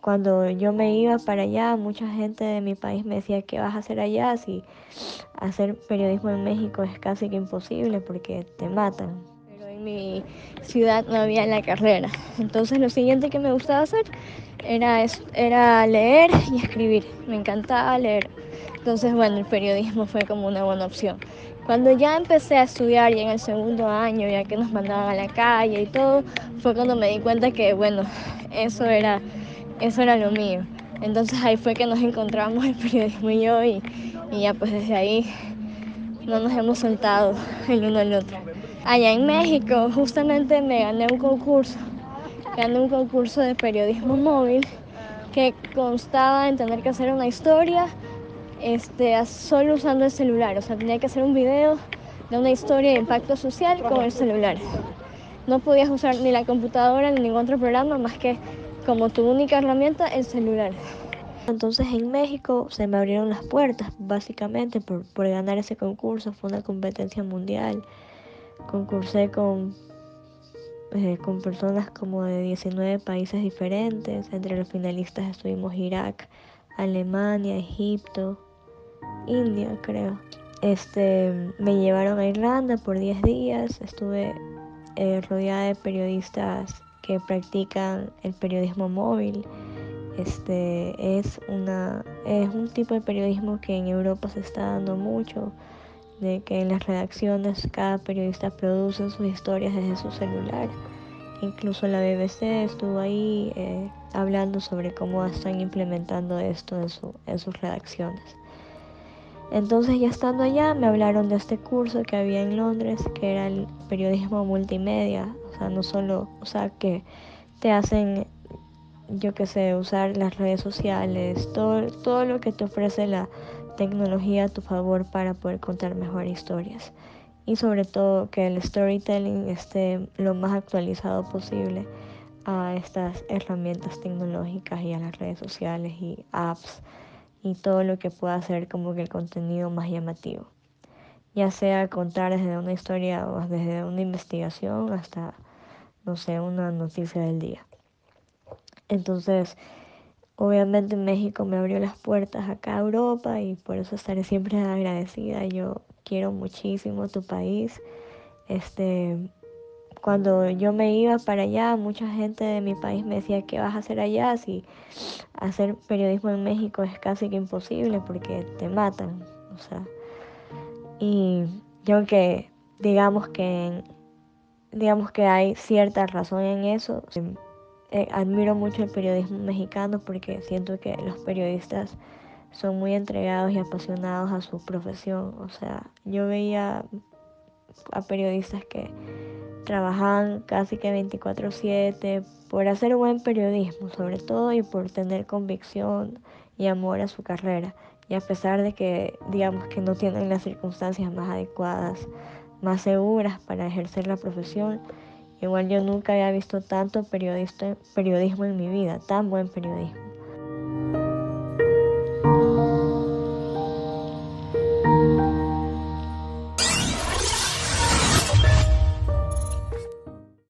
Cuando yo me iba para allá, mucha gente de mi país me decía, ¿qué vas a hacer allá? Si hacer periodismo en México es casi que imposible porque te matan. Pero en mi ciudad no había la carrera. Entonces lo siguiente que me gustaba hacer era, era leer y escribir. Me encantaba leer. Entonces, bueno, el periodismo fue como una buena opción. Cuando ya empecé a estudiar, ya en el segundo año, ya que nos mandaban a la calle y todo, fue cuando me di cuenta que, bueno, eso era eso era lo mío. Entonces ahí fue que nos encontramos el periodismo y yo y, ya pues desde ahí no nos hemos soltado el uno al otro. Allá en México justamente me gané un concurso, gané un concurso de periodismo móvil que constaba en tener que hacer una historia este, solo usando el celular, o sea, tenía que hacer un video de una historia de impacto social con el celular. No podías usar ni la computadora ni ningún otro programa más que como tu única herramienta el celular. Entonces en México se me abrieron las puertas, básicamente por, por ganar ese concurso. Fue una competencia mundial. Concursé con, eh, con personas como de 19 países diferentes. Entre los finalistas estuvimos Irak, Alemania, Egipto, India, creo. Este, me llevaron a Irlanda por 10 días. Estuve eh, rodeada de periodistas que practican el periodismo móvil. Este es una es un tipo de periodismo que en Europa se está dando mucho, de que en las redacciones cada periodista produce sus historias desde su celular. Incluso la BBC estuvo ahí eh, hablando sobre cómo están implementando esto en, su, en sus redacciones. Entonces ya estando allá me hablaron de este curso que había en Londres, que era el periodismo multimedia, no solo, o sea, que te hacen, yo qué sé, usar las redes sociales, todo, todo lo que te ofrece la tecnología a tu favor para poder contar mejor historias. Y sobre todo que el storytelling esté lo más actualizado posible a estas herramientas tecnológicas y a las redes sociales y apps y todo lo que pueda hacer como que el contenido más llamativo. Ya sea contar desde una historia o desde una investigación hasta no sé, una noticia del día. Entonces, obviamente México me abrió las puertas acá a Europa y por eso estaré siempre agradecida. Yo quiero muchísimo tu país. Este, cuando yo me iba para allá, mucha gente de mi país me decía, ¿qué vas a hacer allá? Si hacer periodismo en México es casi que imposible porque te matan. O sea, y yo que digamos que digamos que hay cierta razón en eso. Eh, admiro mucho el periodismo mexicano porque siento que los periodistas son muy entregados y apasionados a su profesión. O sea, yo veía a periodistas que trabajaban casi que 24/7 por hacer buen periodismo, sobre todo, y por tener convicción y amor a su carrera. Y a pesar de que, digamos, que no tienen las circunstancias más adecuadas más seguras para ejercer la profesión. Igual yo nunca había visto tanto periodismo en mi vida, tan buen periodismo.